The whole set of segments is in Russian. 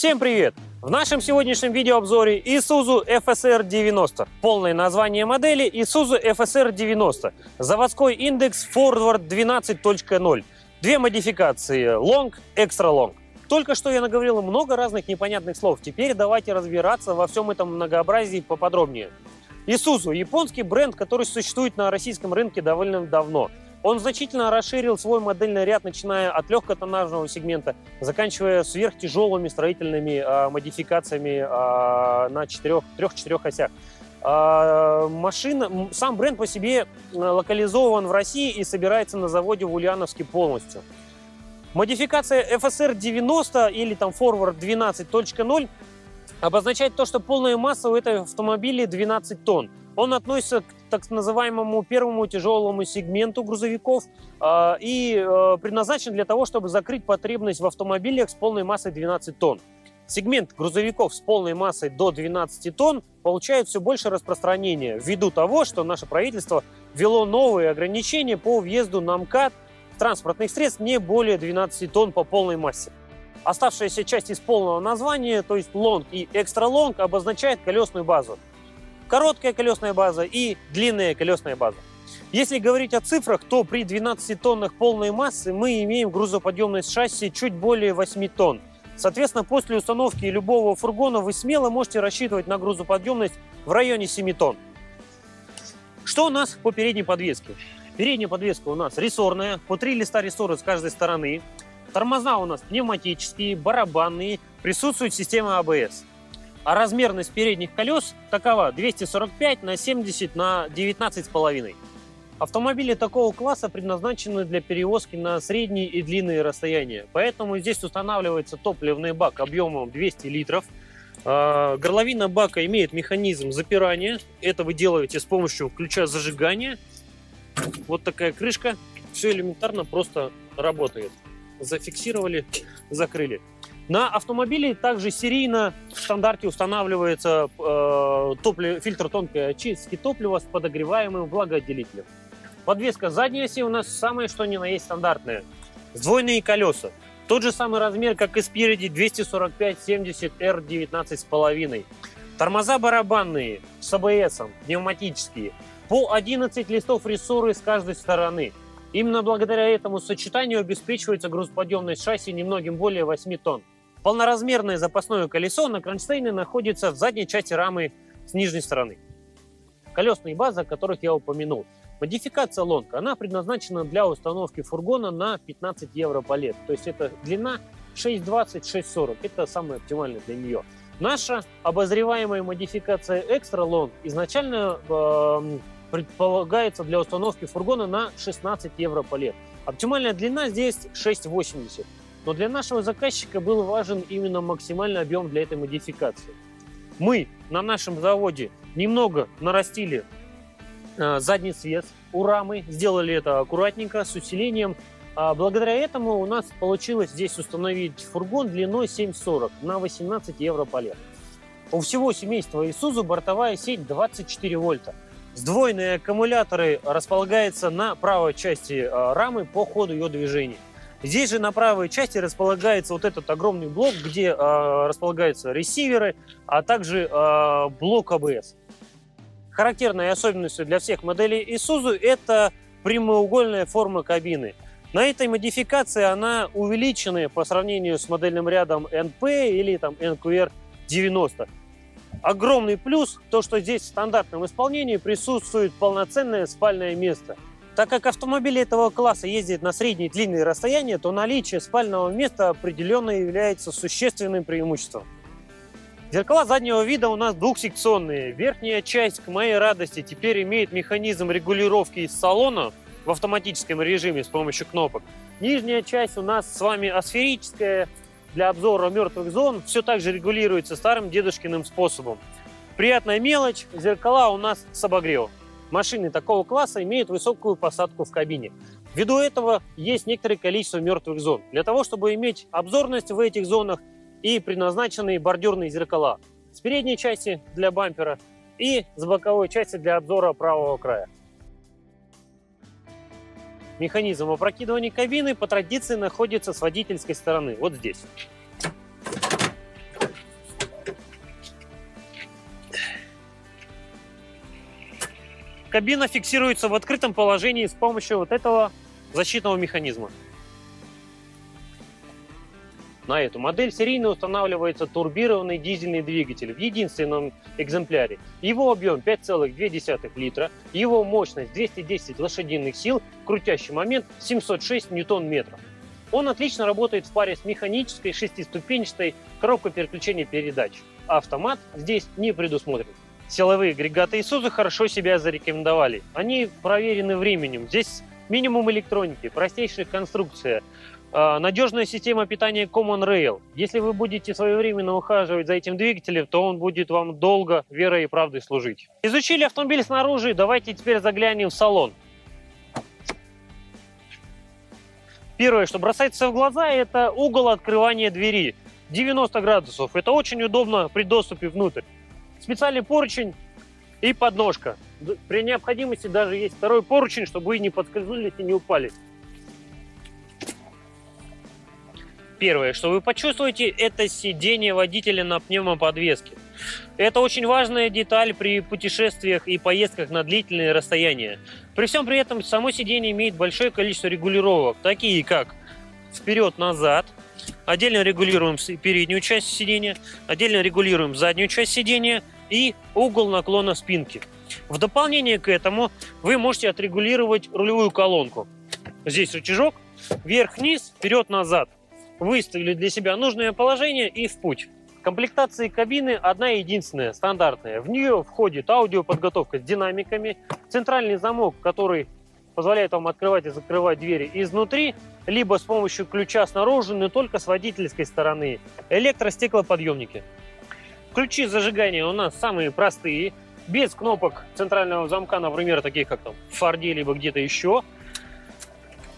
Всем привет! В нашем сегодняшнем видеообзоре Isuzu FSR 90. Полное название модели Isuzu FSR 90. Заводской индекс Forward 12.0. Две модификации Long, Extra Long. Только что я наговорил много разных непонятных слов. Теперь давайте разбираться во всем этом многообразии поподробнее. Isuzu – японский бренд, который существует на российском рынке довольно давно. Он значительно расширил свой модельный ряд, начиная от легкотоннажного сегмента, заканчивая сверхтяжелыми строительными э, модификациями э, на трех-четырех осях. Э, машина, сам бренд по себе локализован в России и собирается на заводе в Ульяновске полностью. Модификация FSR 90 или там Forward 12.0 обозначает то, что полная масса у этого автомобиля 12 тонн. Он относится к так называемому первому тяжелому сегменту грузовиков э, и э, предназначен для того, чтобы закрыть потребность в автомобилях с полной массой 12 тонн. Сегмент грузовиков с полной массой до 12 тонн получает все больше распространения ввиду того, что наше правительство ввело новые ограничения по въезду на МКАД транспортных средств не более 12 тонн по полной массе. Оставшаяся часть из полного названия, то есть long и extra long, обозначает колесную базу короткая колесная база и длинная колесная база. Если говорить о цифрах, то при 12 тоннах полной массы мы имеем грузоподъемность шасси чуть более 8 тонн. Соответственно, после установки любого фургона вы смело можете рассчитывать на грузоподъемность в районе 7 тонн. Что у нас по передней подвеске? Передняя подвеска у нас рессорная, по три листа рессора с каждой стороны. Тормоза у нас пневматические, барабанные, присутствует система ABS. А размерность передних колес такова 245 на 70 на 19,5. Автомобили такого класса предназначены для перевозки на средние и длинные расстояния. Поэтому здесь устанавливается топливный бак объемом 200 литров. А, горловина бака имеет механизм запирания. Это вы делаете с помощью ключа зажигания. Вот такая крышка. Все элементарно просто работает. Зафиксировали, закрыли. На автомобиле также серийно в стандарте устанавливается э, топлив, фильтр тонкой очистки топлива с подогреваемым влагоотделителем. Подвеска задней оси у нас самое что ни на есть стандартная. Сдвоенные колеса. Тот же самый размер, как и спереди 245-70 R19,5. Тормоза барабанные с АБС, пневматические. По 11 листов рессоры с каждой стороны. Именно благодаря этому сочетанию обеспечивается грузоподъемность шасси немногим более 8 тонн. Полноразмерное запасное колесо на кронштейне находится в задней части рамы с нижней стороны. Колесные базы, о которых я упомянул. Модификация лонка, она предназначена для установки фургона на 15 евро по лет. То есть это длина 620-640. Это самое оптимальное для нее. Наша обозреваемая модификация Extra Long изначально э, предполагается для установки фургона на 16 евро по лет. Оптимальная длина здесь 6,80. Но для нашего заказчика был важен именно максимальный объем для этой модификации. Мы на нашем заводе немного нарастили э, задний свес у рамы, сделали это аккуратненько, с усилением. А благодаря этому у нас получилось здесь установить фургон длиной 7,40 на 18 евро по лет. У всего семейства Isuzu бортовая сеть 24 вольта. Сдвоенные аккумуляторы располагаются на правой части э, рамы по ходу ее движения. Здесь же на правой части располагается вот этот огромный блок, где э, располагаются ресиверы, а также э, блок ABS. Характерной особенностью для всех моделей Isuzu это прямоугольная форма кабины. На этой модификации она увеличена по сравнению с модельным рядом NP или там NQR 90. Огромный плюс то, что здесь в стандартном исполнении присутствует полноценное спальное место – так как автомобили этого класса ездят на средние длинные расстояния, то наличие спального места определенно является существенным преимуществом. Зеркала заднего вида у нас двухсекционные. Верхняя часть, к моей радости, теперь имеет механизм регулировки из салона в автоматическом режиме с помощью кнопок. Нижняя часть у нас с вами асферическая для обзора мертвых зон. Все так же регулируется старым дедушкиным способом. Приятная мелочь, зеркала у нас с обогревом. Машины такого класса имеют высокую посадку в кабине. Ввиду этого есть некоторое количество мертвых зон. Для того, чтобы иметь обзорность в этих зонах и предназначенные бордюрные зеркала с передней части для бампера и с боковой части для обзора правого края. Механизм опрокидывания кабины по традиции находится с водительской стороны, вот здесь. Кабина фиксируется в открытом положении с помощью вот этого защитного механизма. На эту модель серийно устанавливается турбированный дизельный двигатель в единственном экземпляре. Его объем 5,2 литра, его мощность 210 лошадиных сил, крутящий момент 706 ньютон-метров. Он отлично работает в паре с механической шестиступенчатой коробкой переключения передач. Автомат здесь не предусмотрен. Силовые агрегаты Isuzu хорошо себя зарекомендовали. Они проверены временем. Здесь минимум электроники, простейшая конструкция, а, надежная система питания Common Rail. Если вы будете своевременно ухаживать за этим двигателем, то он будет вам долго верой и правдой служить. Изучили автомобиль снаружи, давайте теперь заглянем в салон. Первое, что бросается в глаза, это угол открывания двери. 90 градусов. Это очень удобно при доступе внутрь. Специальный поручень и подножка. При необходимости даже есть второй поручень, чтобы вы не подскользнулись и не упали. Первое, что вы почувствуете, это сидение водителя на пневмоподвеске. Это очень важная деталь при путешествиях и поездках на длительные расстояния. При всем при этом само сиденье имеет большое количество регулировок, такие как вперед-назад, отдельно регулируем переднюю часть сидения, отдельно регулируем заднюю часть сидения и угол наклона спинки. В дополнение к этому вы можете отрегулировать рулевую колонку. Здесь рычажок, вверх-вниз, вперед-назад выставили для себя нужное положение и в путь. Комплектации кабины одна единственная, стандартная. В нее входит аудиоподготовка с динамиками, центральный замок, который позволяет вам открывать и закрывать двери изнутри, либо с помощью ключа снаружи, но только с водительской стороны. Электростеклоподъемники. Ключи зажигания у нас самые простые, без кнопок центрального замка, например, таких как там в Форде, либо где-то еще.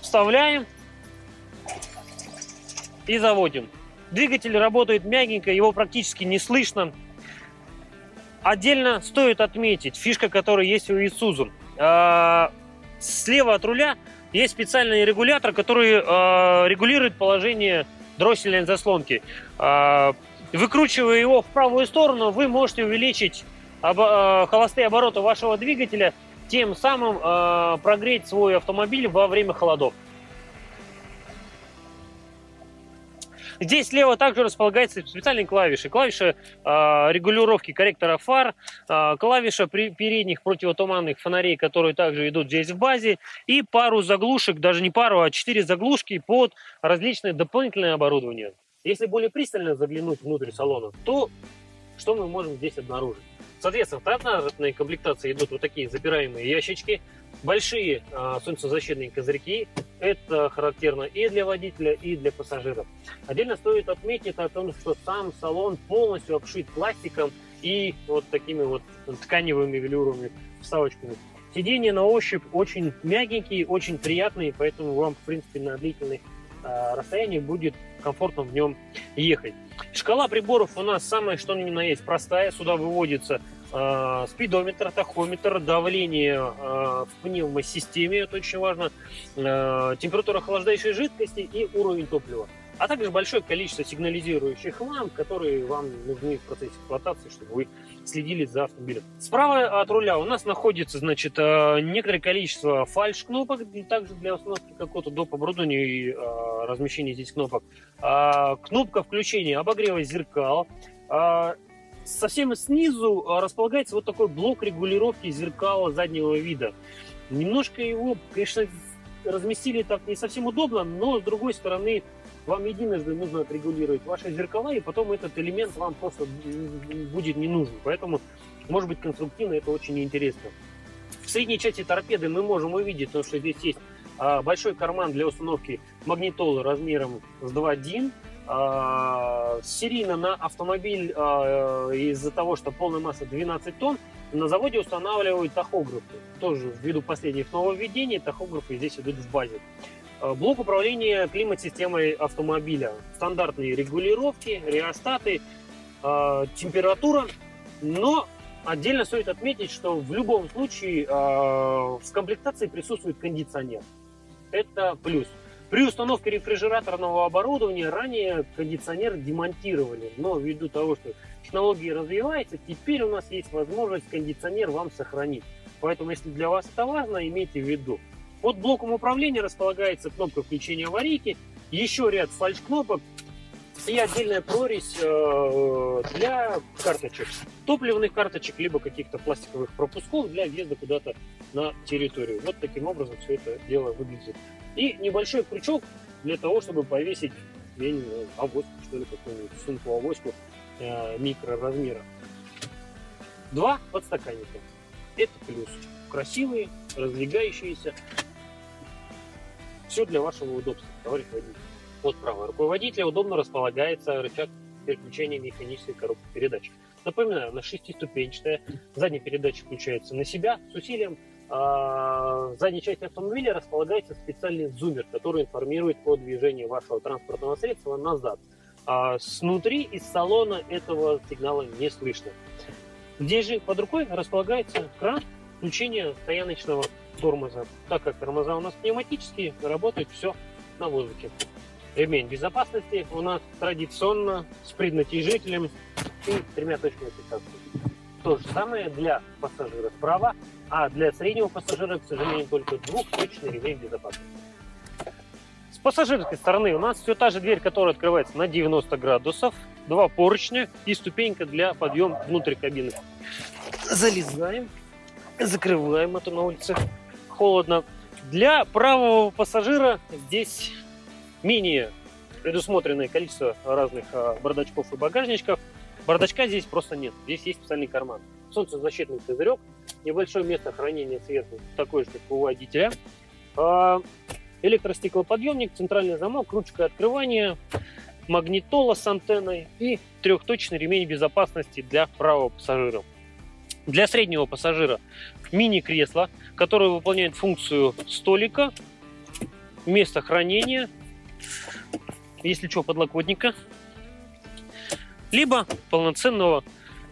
Вставляем, и заводим. Двигатель работает мягенько, его практически не слышно. Отдельно стоит отметить фишка, которая есть у Isuzu. Слева от руля есть специальный регулятор, который а, регулирует положение дроссельной заслонки. А, выкручивая его в правую сторону, вы можете увеличить холостые обороты вашего двигателя, тем самым прогреть свой автомобиль во время холодов. Здесь слева также располагается специальные клавиши. Клавиша э, регулировки корректора фар, э, клавиша при, передних противотуманных фонарей, которые также идут здесь в базе, и пару заглушек, даже не пару, а четыре заглушки под различные дополнительные оборудования. Если более пристально заглянуть внутрь салона, то что мы можем здесь обнаружить? Соответственно, в стандартной комплектации идут вот такие запираемые ящички, большие э, солнцезащитные козырьки. Это характерно и для водителя, и для пассажиров. Отдельно стоит отметить о том, что сам салон полностью обшит пластиком и вот такими вот тканевыми велюровыми вставочками. Сиденья на ощупь очень мягенькие, очень приятные, поэтому вам, в принципе, на длительных э, расстояниях будет комфортно в нем ехать. Шкала приборов у нас самая, что ни на есть, простая. Сюда выводится э, спидометр, тахометр, давление э, в пневмосистеме, это очень важно, э, температура охлаждающей жидкости и уровень топлива. А также большое количество сигнализирующих ламп, которые вам нужны в процессе эксплуатации, чтобы вы следили за автомобилем. Справа от руля у нас находится, значит, э, некоторое количество фальш-кнопок, также для установки какого-то доп. оборудования и э, размещения здесь кнопок. А, кнопка включения обогрева зеркал. Совсем снизу располагается вот такой блок регулировки зеркала заднего вида. Немножко его, конечно, разместили так не совсем удобно, но с другой стороны вам единожды нужно отрегулировать ваши зеркала, и потом этот элемент вам просто будет не нужен. Поэтому, может быть, конструктивно это очень интересно. В средней части торпеды мы можем увидеть, то, что здесь есть а, большой карман для установки магнитолы размером с 2 дин. А, серийно на автомобиль а, из-за того, что полная масса 12 тонн, На заводе устанавливают тахографы. Тоже ввиду последних нововведений тахографы здесь идут в базе. Э, блок управления климат-системой автомобиля. Стандартные регулировки, реостаты, э, температура. Но отдельно стоит отметить, что в любом случае э, в комплектации присутствует кондиционер. Это плюс. При установке рефрижераторного оборудования ранее кондиционер демонтировали, но ввиду того, что технология развивается, теперь у нас есть возможность кондиционер вам сохранить. Поэтому, если для вас это важно, имейте в виду. Под блоком управления располагается кнопка включения аварийки, еще ряд фальш-кнопок и отдельная прорезь э, для карточек, топливных карточек, либо каких-то пластиковых пропусков для въезда куда-то на территорию. Вот таким образом все это дело выглядит. И небольшой крючок для того, чтобы повесить, я не знаю, авоську, что ли, какую-нибудь сумку авоську э, микроразмера. Два подстаканника. Это плюс. Красивые, раздвигающиеся. Все для вашего удобства, товарищ водитель. Под правой рукой водителя удобно располагается рычаг переключения механической коробки передач. Напоминаю, она шестиступенчатая. Задняя передача включается на себя с усилием а, в задней части автомобиля располагается специальный зумер, который информирует о движении вашего транспортного средства назад. А снутри из салона этого сигнала не слышно. Здесь же под рукой располагается кран включения стояночного тормоза. Так как тормоза у нас пневматические, работает все на воздухе. Ремень безопасности у нас традиционно с преднатяжителем и тремя точками фиксации. То же самое для пассажира справа, а для среднего пассажира, к сожалению, только двухточный ремень безопасности. С пассажирской стороны у нас все та же дверь, которая открывается на 90 градусов, два поручня и ступенька для подъема внутрь кабины. Залезаем, закрываем это на улице, холодно. Для правого пассажира здесь менее предусмотренное количество разных а, бардачков и багажничков – Бардачка здесь просто нет. Здесь есть специальный карман. Солнцезащитный козырек, небольшое место хранения сверху, такое же, как у водителя. А, электростеклоподъемник, центральный замок, ручка открывания, магнитола с антенной и трехточный ремень безопасности для правого пассажира. Для среднего пассажира мини-кресло, которое выполняет функцию столика, место хранения, если что, подлокотника, либо полноценного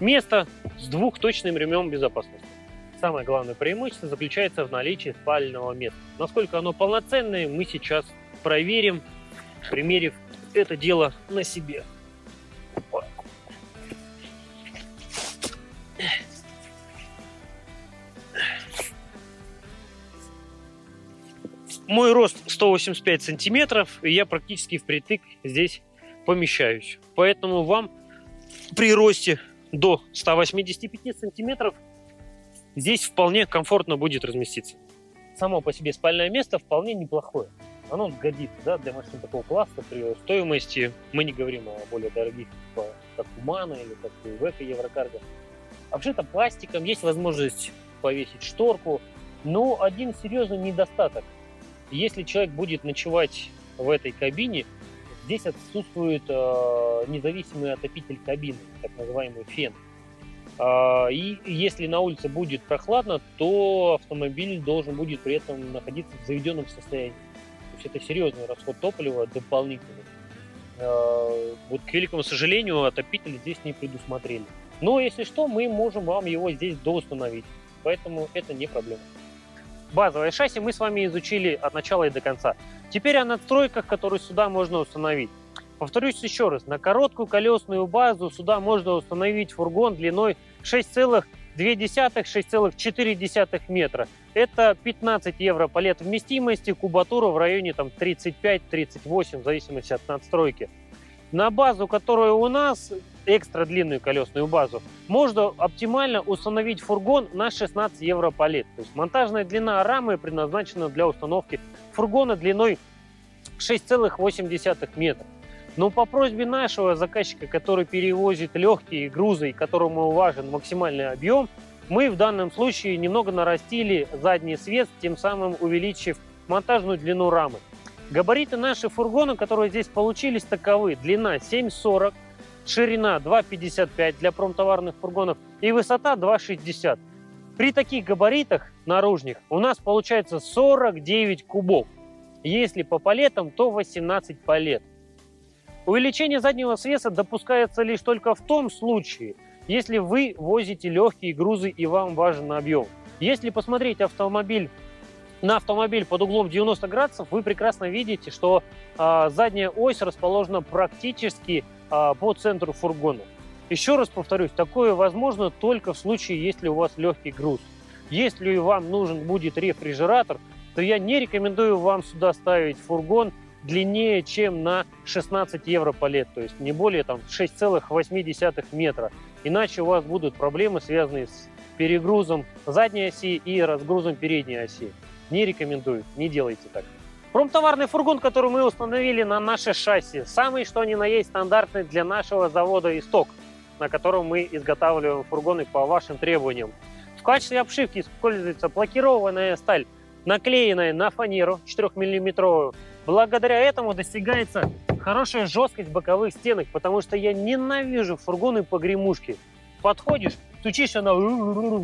места с двухточным ремнем безопасности. Самое главное преимущество заключается в наличии спального места. Насколько оно полноценное, мы сейчас проверим, примерив это дело на себе. Мой рост 185 сантиметров, и я практически впритык здесь помещаюсь. Поэтому вам при росте до 185 сантиметров здесь вполне комфортно будет разместиться. Само по себе спальное место вполне неплохое. Оно годится да, для машин такого класса при стоимости. Мы не говорим о более дорогих, типа, как Умана или как Века Еврокарго. Обшито пластиком, есть возможность повесить шторку. Но один серьезный недостаток. Если человек будет ночевать в этой кабине, Здесь отсутствует э, независимый отопитель кабины, так называемый фен. Э, и если на улице будет прохладно, то автомобиль должен будет при этом находиться в заведенном состоянии. То есть это серьезный расход топлива дополнительный. Э, вот, к великому сожалению, отопитель здесь не предусмотрели. Но если что, мы можем вам его здесь доустановить. Поэтому это не проблема. Базовое шасси мы с вами изучили от начала и до конца. Теперь о надстройках, которые сюда можно установить. Повторюсь еще раз, на короткую колесную базу сюда можно установить фургон длиной 6,2-6,4 метра. Это 15 евро по лет вместимости, кубатура в районе там, 35-38, в зависимости от надстройки. На базу, которая у нас, экстра длинную колесную базу, можно оптимально установить фургон на 16 евро по. То есть монтажная длина рамы предназначена для установки фургона длиной 6,8 метра. Но по просьбе нашего заказчика, который перевозит легкие грузы и которому важен максимальный объем, мы в данном случае немного нарастили задний свет, тем самым увеличив монтажную длину рамы. Габариты наших фургона, которые здесь получились, таковы. Длина 7,40, ширина 2,55 для промтоварных фургонов и высота 2,60. При таких габаритах наружных у нас получается 49 кубов. Если по палетам, то 18 палет. Увеличение заднего свеса допускается лишь только в том случае, если вы возите легкие грузы и вам важен объем. Если посмотреть автомобиль на автомобиль под углом 90 градусов, вы прекрасно видите, что э, задняя ось расположена практически э, по центру фургона. Еще раз повторюсь, такое возможно только в случае, если у вас легкий груз. Если вам нужен будет рефрижератор, то я не рекомендую вам сюда ставить фургон длиннее, чем на 16 евро палет, то есть не более там 6,8 метра. Иначе у вас будут проблемы, связанные с перегрузом задней оси и разгрузом передней оси. Не рекомендую, не делайте так. Промтоварный фургон, который мы установили на наше шасси, самый что ни на есть стандартный для нашего завода «Исток», на котором мы изготавливаем фургоны по вашим требованиям. В качестве обшивки используется блокированная сталь, наклеенная на фанеру 4-миллиметровую. Благодаря этому достигается хорошая жесткость боковых стенок, потому что я ненавижу фургоны по гремушке. Подходишь, стучишь, она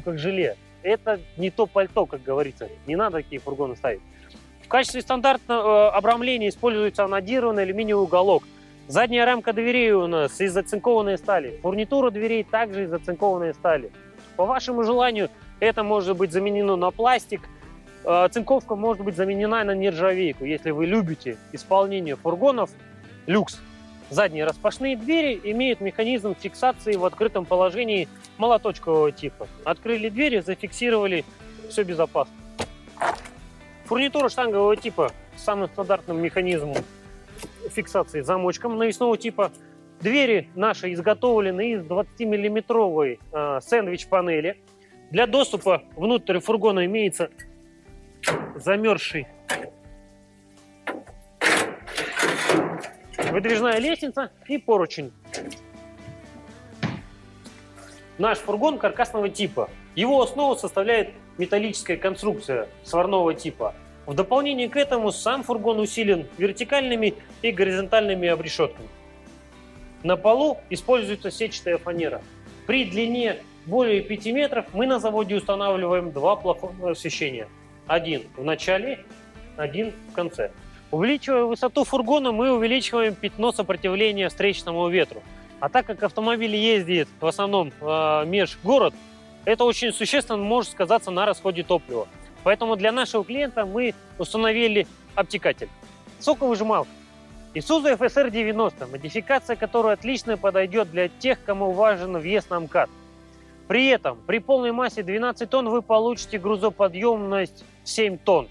как желе. Это не то пальто, как говорится. Не надо такие фургоны ставить. В качестве стандартного э, обрамления используется анодированный алюминиевый уголок. Задняя рамка дверей у нас из оцинкованной стали. Фурнитура дверей также из оцинкованной стали. По вашему желанию это может быть заменено на пластик. Э, оцинковка может быть заменена на нержавейку, если вы любите исполнение фургонов люкс. Задние распашные двери имеют механизм фиксации в открытом положении молоточкового типа. Открыли двери, зафиксировали, все безопасно. Фурнитура штангового типа с самым стандартным механизмом фиксации замочком навесного типа. Двери наши изготовлены из 20-миллиметровой э, сэндвич-панели. Для доступа внутрь фургона имеется замерзший выдвижная лестница и поручень. Наш фургон каркасного типа. Его основу составляет металлическая конструкция сварного типа. В дополнение к этому сам фургон усилен вертикальными и горизонтальными обрешетками. На полу используется сетчатая фанера. При длине более 5 метров мы на заводе устанавливаем два плафона освещения. Один в начале, один в конце. Увеличивая высоту фургона, мы увеличиваем пятно сопротивления встречному ветру. А так как автомобиль ездит в основном э, межгород, это очень существенно может сказаться на расходе топлива. Поэтому для нашего клиента мы установили обтекатель. Соковыжималка. Isuzu FSR 90, модификация которая отлично подойдет для тех, кому важен вес на МКАД. При этом при полной массе 12 тонн вы получите грузоподъемность 7 тонн.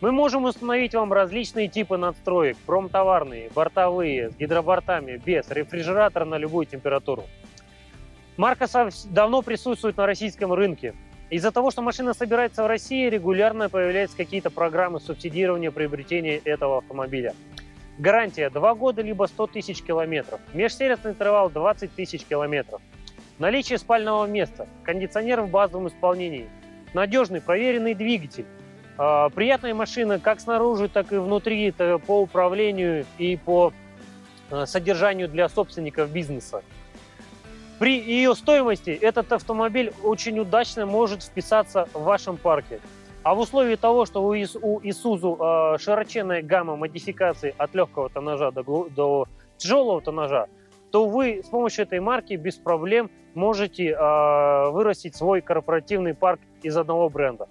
Мы можем установить вам различные типы надстроек, промтоварные, бортовые, с гидробортами, без, рефрижератор на любую температуру. Марка давно присутствует на российском рынке. Из-за того, что машина собирается в России, регулярно появляются какие-то программы субсидирования приобретения этого автомобиля. Гарантия 2 года либо 100 тысяч километров. Межсервисный интервал 20 тысяч километров. Наличие спального места, кондиционер в базовом исполнении, надежный проверенный двигатель, приятная машина как снаружи, так и внутри это по управлению и по а, содержанию для собственников бизнеса. При ее стоимости этот автомобиль очень удачно может вписаться в вашем парке. А в условии того, что у Isuzu а, широченная гамма модификаций от легкого тоннажа до тяжелого тоннажа, то вы с помощью этой марки без проблем можете вырастить свой корпоративный парк из одного бренда.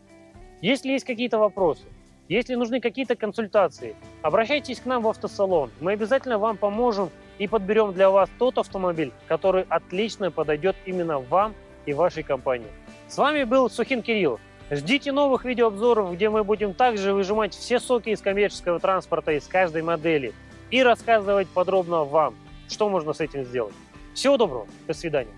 Если есть какие-то вопросы, если нужны какие-то консультации, обращайтесь к нам в автосалон. Мы обязательно вам поможем и подберем для вас тот автомобиль, который отлично подойдет именно вам и вашей компании. С вами был Сухин Кириллов. Ждите новых видеообзоров, где мы будем также выжимать все соки из коммерческого транспорта из каждой модели и рассказывать подробно вам, что можно с этим сделать. Всего доброго, до свидания.